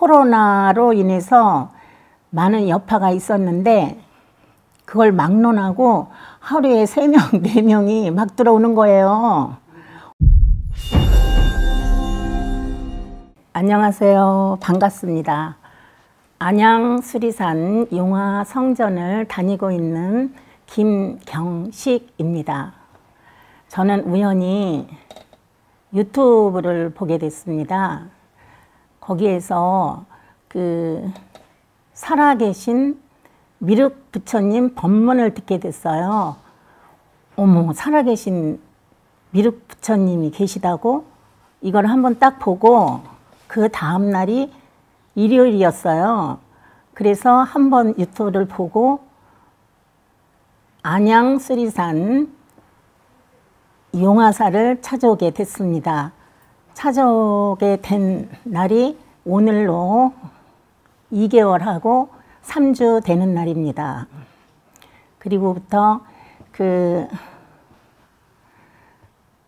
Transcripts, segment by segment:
코로나로 인해서 많은 여파가 있었는데 그걸 막론하고 하루에 세명 네명이막 들어오는 거예요. 안녕하세요. 반갑습니다. 안양 수리산 용화 성전을 다니고 있는 김경식입니다. 저는 우연히 유튜브를 보게 됐습니다. 거기에서 그 살아계신 미륵 부처님 법문을 듣게 됐어요. 어머, 살아계신 미륵 부처님이 계시다고? 이걸 한번 딱 보고 그 다음 날이 일요일이었어요. 그래서 한번 유튜브를 보고 안양 수리산 용화사를 찾아오게 됐습니다. 찾아오게 된 날이 오늘로 2개월하고 3주 되는 날입니다. 그리고부터 그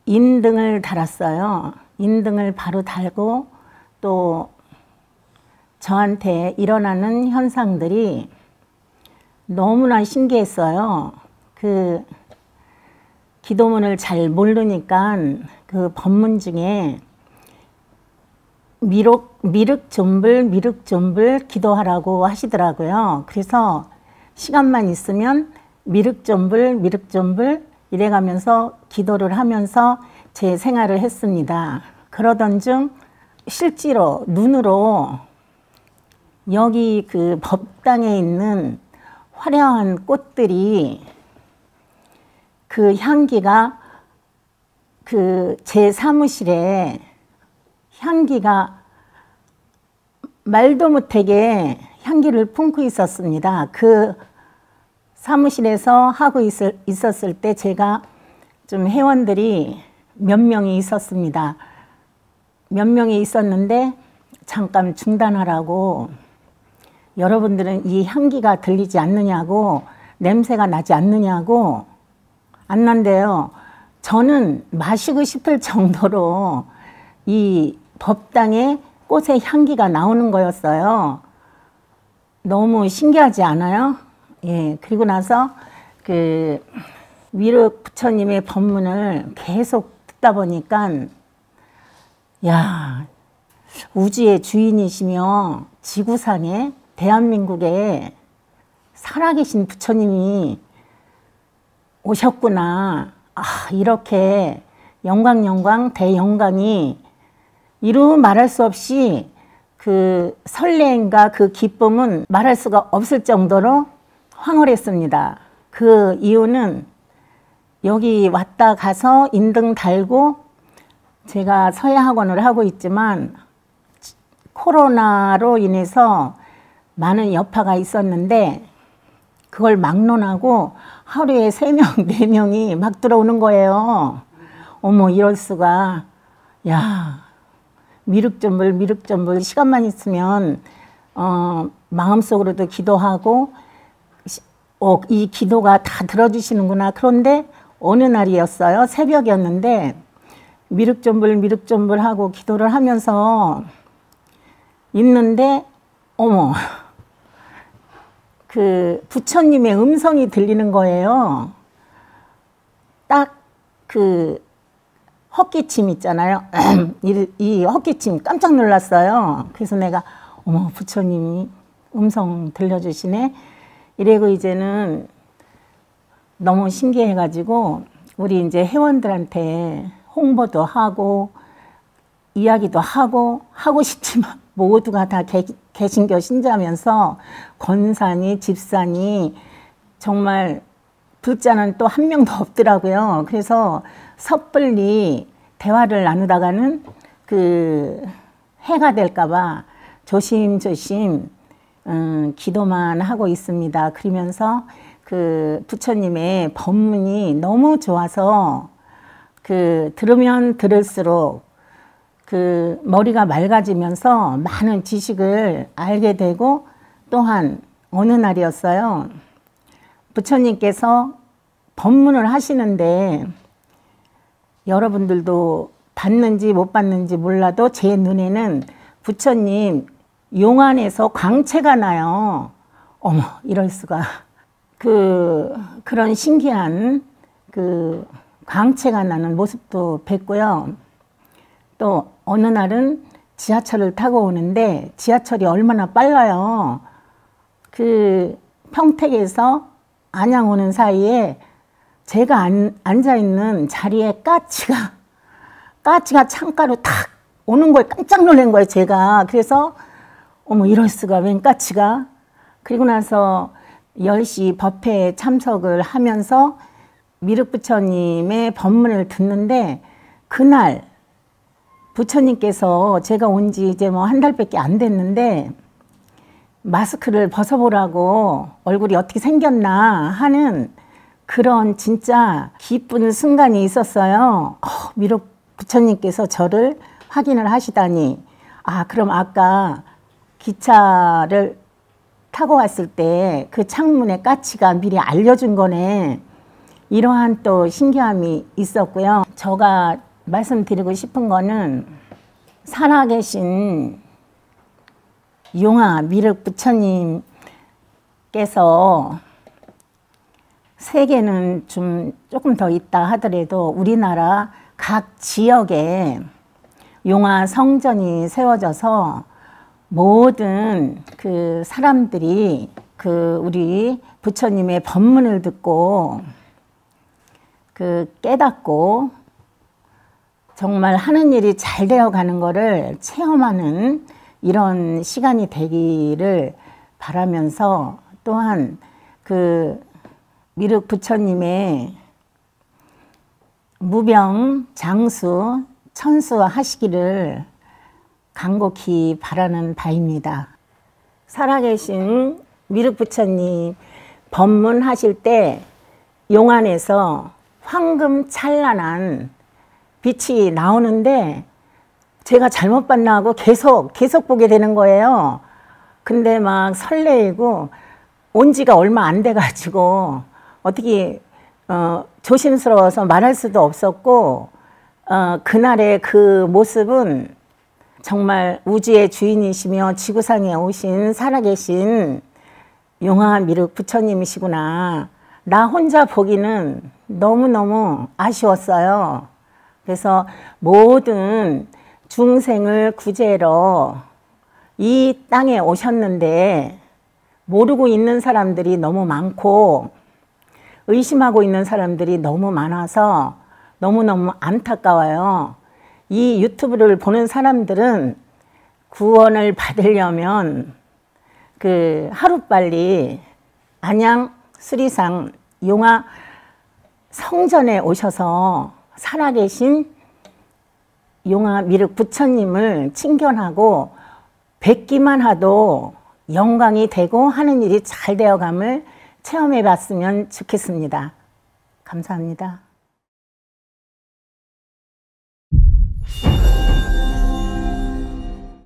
인등을 달았어요. 인등을 바로 달고 또 저한테 일어나는 현상들이 너무나 신기했어요. 그 기도문을 잘 모르니까 그 법문 중에 미륵, 미륵존불, 미륵존불 기도하라고 하시더라고요. 그래서 시간만 있으면 미륵존불, 미륵존불 이래가면서 기도를 하면서 제 생활을 했습니다. 그러던 중 실제로 눈으로 여기 그 법당에 있는 화려한 꽃들이 그 향기가 그 제 사무실에 향기가 말도 못하게 향기를 품고 있었습니다. 그 사무실에서 하고 있을, 있었을 때 제가 좀 회원들이 몇 명이 있었습니다. 몇 명이 있었는데 잠깐 중단하라고 여러분들은 이 향기가 들리지 않느냐고 냄새가 나지 않느냐고 안 난대요. 저는 마시고 싶을 정도로 이 법당에 꽃의 향기가 나오는 거였어요. 너무 신기하지 않아요? 예. 그리고 나서 그 위륵 부처님의 법문을 계속 듣다 보니까 야 우주의 주인이시며 지구상에 대한민국에 살아계신 부처님이 오셨구나. 아, 이렇게 영광, 영광, 대영광이 이루 말할 수 없이 그 설렘과 그 기쁨은 말할 수가 없을 정도로 황홀했습니다. 그 이유는 여기 왔다 가서 인등 달고 제가 서예학원을 하고 있지만 코로나로 인해서 많은 여파가 있었는데 그걸 막론하고 하루에 세 명, 네 명이 막 들어오는 거예요. 어머, 이럴 수가. 야, 미륵점불, 미륵점불, 시간만 있으면, 어, 마음속으로도 기도하고, 어, 이 기도가 다 들어주시는구나. 그런데 어느 날이었어요? 새벽이었는데, 미륵점불, 미륵점불 하고 기도를 하면서 있는데, 어머, 그 부처님의 음성이 들리는 거예요. 딱그 헛기침 있잖아요. 이, 이 헛기침 깜짝 놀랐어요. 그래서 내가 어머 부처님이 음성 들려주시네. 이래고 이제는 너무 신기해가지고 우리 이제 회원들한테 홍보도 하고 이야기도 하고 하고 싶지만 모두가 다 개, 개신교 신자면서 권사니 집사니 정말 불자는 또 한 명도 없더라고요. 그래서 섣불리 대화를 나누다가는 그 해가 될까봐 조심조심 음, 기도만 하고 있습니다. 그러면서 그 부처님의 법문이 너무 좋아서 그 들으면 들을수록 그 머리가 맑아지면서 많은 지식을 알게 되고 또한 어느 날이었어요. 부처님께서 법문을 하시는데 여러분들도 봤는지 못 봤는지 몰라도 제 눈에는 부처님 용안에서 광채가 나요. 어머, 이럴 수가. 그, 그런 신기한 그 광채가 나는 모습도 뵀고요. 또 어느 날은 지하철을 타고 오는데 지하철이 얼마나 빨라요. 그 평택에서 안양 오는 사이에 제가 안, 앉아 있는 자리에 까치가 까치가 창가로 탁 오는 거에 깜짝 놀란 거예요, 제가. 그래서 어머 이럴 수가 웬 까치가 그리고 나서 10시 법회에 참석을 하면서 미륵 부처님의 법문을 듣는데 그날 부처님께서 제가 온 지 이제 뭐 한 달밖에 안 됐는데 마스크를 벗어보라고 얼굴이 어떻게 생겼나 하는 그런 진짜 기쁜 순간이 있었어요. 어, 미륵 부처님께서 저를 확인을 하시다니 아 그럼 아까 기차를 타고 왔을 때 그 창문에 까치가 미리 알려준 거네. 이러한 또 신기함이 있었고요. 제가 말씀드리고 싶은 거는 살아계신 용화 미륵 부처님께서 세계는 좀 조금 더 있다 하더라도 우리나라 각 지역에 용화 성전이 세워져서 모든 그 사람들이 그 우리 부처님의 법문을 듣고 그 깨닫고 정말 하는 일이 잘 되어 가는 거를 체험하는 이런 시간이 되기를 바라면서 또한 그 미륵 부처님의 무병 장수 천수 하시기를 간곡히 바라는 바입니다. 살아계신 미륵 부처님 법문하실 때 용안에서 황금 찬란한 빛이 나오는데 제가 잘못 봤나 하고 계속 계속 보게 되는 거예요. 근데 막 설레이고 온 지가 얼마 안 돼 가지고 어떻게 어, 조심스러워서 말할 수도 없었고 어, 그날의 그 모습은 정말 우주의 주인이시며 지구상에 오신 살아계신 용화 미륵 부처님이시구나. 나 혼자 보기는 너무너무 아쉬웠어요. 그래서 모든 중생을 구제로 이 땅에 오셨는데 모르고 있는 사람들이 너무 많고 의심하고 있는 사람들이 너무 많아서 너무너무 안타까워요. 이 유튜브를 보는 사람들은 구원을 받으려면 그 하루빨리 안양 수리상 용화 성전에 오셔서 살아계신 용화 미륵 부처님을 친견하고 뵙기만 하도 영광이 되고 하는 일이 잘 되어감을 체험해 봤으면 좋겠습니다. 감사합니다.